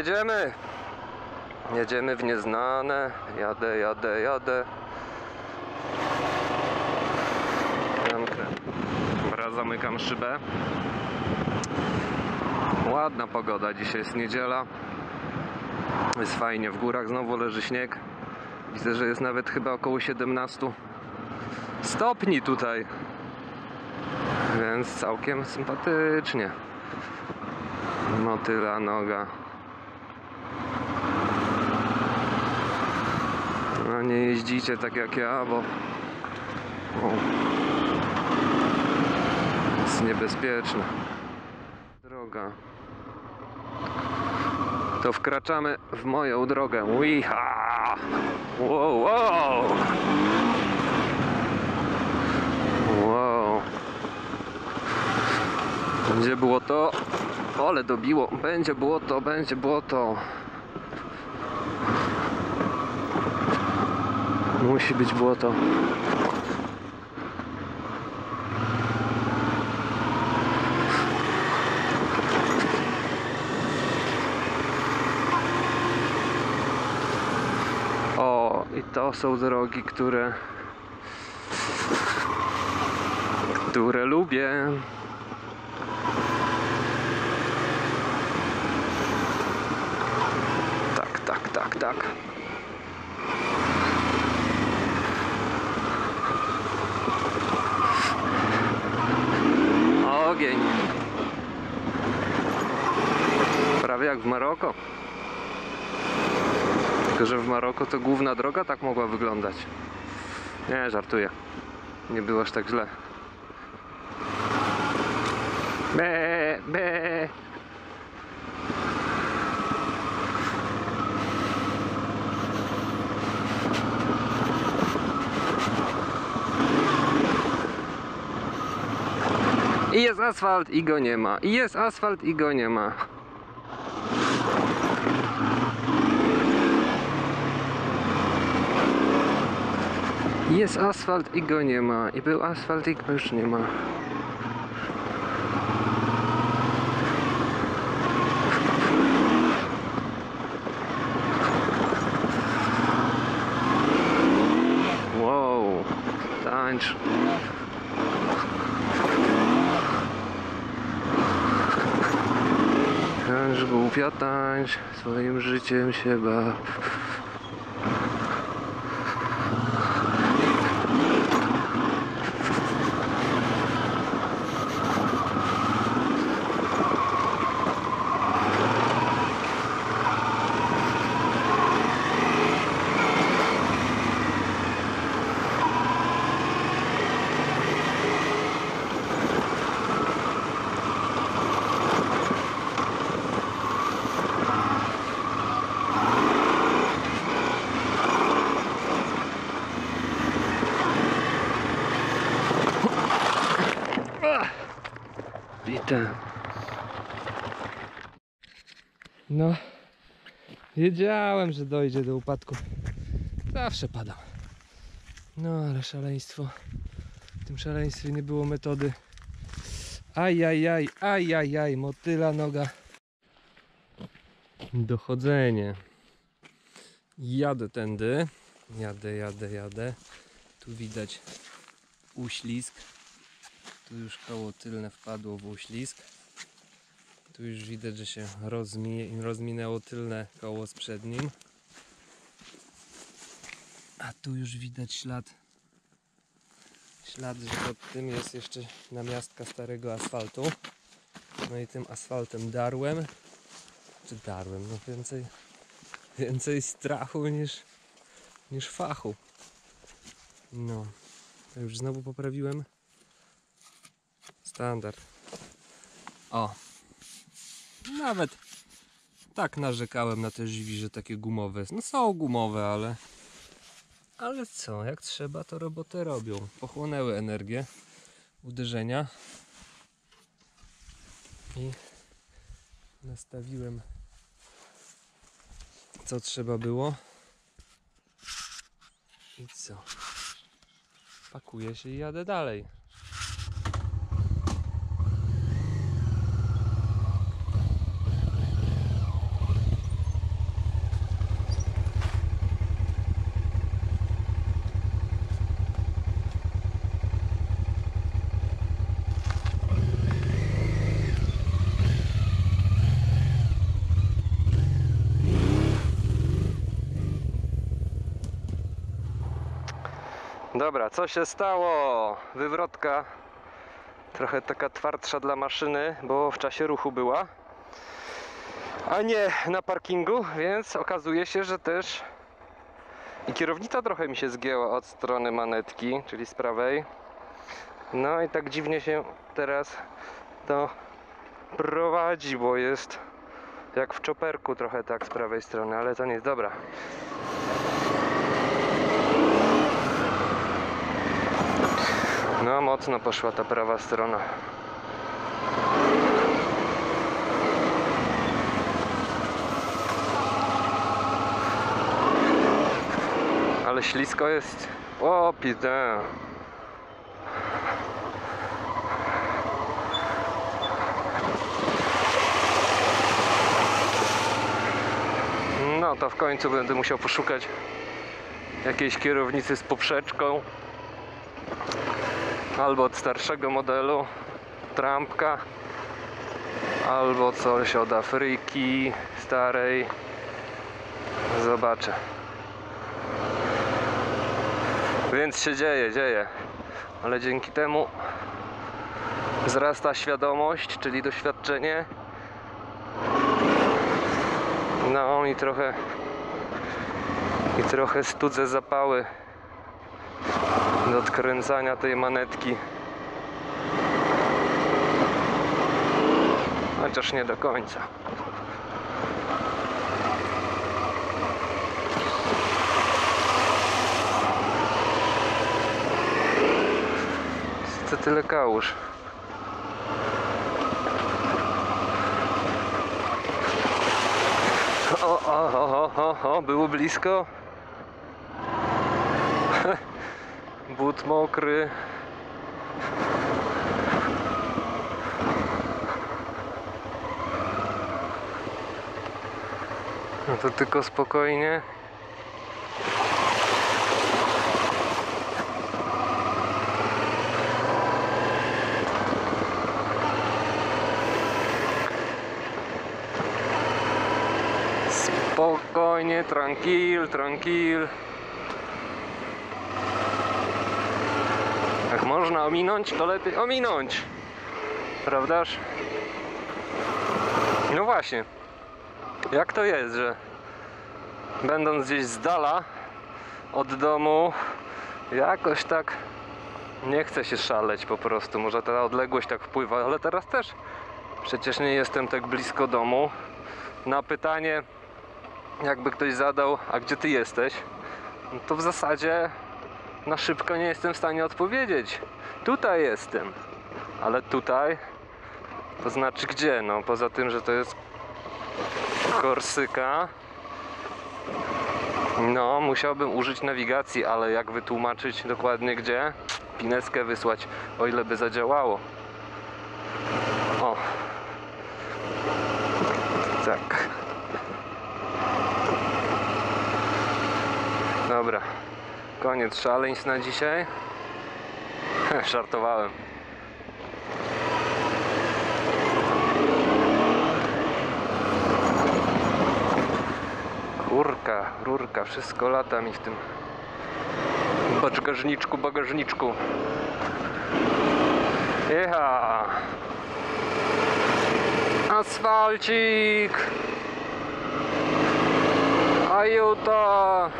Jedziemy. Jedziemy w nieznane. Jadę, jadę, jadę. Dobra, zamykam szybę. Ładna pogoda, dzisiaj jest niedziela. Jest fajnie, w górach znowu leży śnieg. Widzę, że jest nawet chyba około 17 stopni tutaj. Więc całkiem sympatycznie. Motyla noga. No nie jeździcie tak jak ja, bo o, jest niebezpieczne. Droga. To wkraczamy w moją drogę. Wiha! Wow, wow! Wow. Będzie było to. Ale dobiło. Będzie było to, będzie było to. Musi być błoto. O, i to są drogi, które które lubię. Tak, tak, tak, tak. Prawie jak w Maroko. Tylko, że w Maroko to główna droga tak mogła wyglądać. Nie, żartuję. Nie było aż tak źle. Be, be. I jest asfalt i go nie ma. I jest asfalt i go nie ma. Jest asfalt i go nie ma. I był asfalt i go już nie ma. Wow, tańcz. Tańcz głupia tańcz, swoim życiem się baw. No, wiedziałem, że dojdzie do upadku. Zawsze padał. No, ale szaleństwo. W tym szaleństwie nie było metody. Ajajaj, ajajaj, motyla noga. Dochodzenie. Jadę tędy. Jadę, jadę, jadę. Tu widać uślizg. Tu już koło tylne wpadło w uślizg. Tu już widać, że się rozmi rozminęło tylne koło z przednim. A tu już widać ślad. Ślad, że pod tym jest jeszcze namiastka starego asfaltu. No i tym asfaltem darłem. Czy darłem? No więcej, więcej strachu niż, niż fachu. No. Już znowu poprawiłem. Standard. O. Nawet tak narzekałem na te drzwi, że takie gumowe. No są gumowe, ale ale co, jak trzeba, to robotę robią. Pochłonęły energię uderzenia i nastawiłem co trzeba było. I co? Pakuję się i jadę dalej. Dobra, co się stało? Wywrotka trochę taka twardsza dla maszyny, bo w czasie ruchu była. A nie na parkingu, więc okazuje się, że też i kierownica trochę mi się zgięła od strony manetki, czyli z prawej. No i tak dziwnie się teraz to prowadzi, bo jest jak w czoperku trochę tak z prawej strony, ale to nie jest dobra. No mocno poszła ta prawa strona. Ale ślisko jest. O, pizdę. No to w końcu będę musiał poszukać jakiejś kierownicy z poprzeczką albo od starszego modelu trampka albo coś od Afryki starej. Zobaczę. Więc się dzieje, dzieje. Ale dzięki temu wzrasta świadomość, czyli doświadczenie. No i trochę i trochę studzę zapały do odkręcania tej manetki. Chociaż nie do końca. Co tyle kałuż? O, o, o, o, o, o, było blisko. But mokry. No to tylko spokojnie. Spokojnie, tranquil, tranquil. Jak można ominąć, to lepiej ominąć. Prawdaż? No właśnie. Jak to jest, że będąc gdzieś z dala od domu, jakoś tak nie chce się szaleć po prostu. Może ta odległość tak wpływa, ale teraz też przecież nie jestem tak blisko domu. Na pytanie, jakby ktoś zadał, a gdzie ty jesteś, no to w zasadzie na szybko nie jestem w stanie odpowiedzieć. Tutaj jestem. Ale tutaj to znaczy gdzie? No poza tym, że to jest Korsyka. No, musiałbym użyć nawigacji, ale jak wytłumaczyć dokładnie gdzie? Pineskę wysłać, o ile by zadziałało. O. Tak. Dobra. Koniec szaleństw na dzisiaj. Żartowałem. Kurka, rurka, wszystko lata mi w tym bagażniczku, bagażniczku. Jecha. Asfalcik. Ajuta.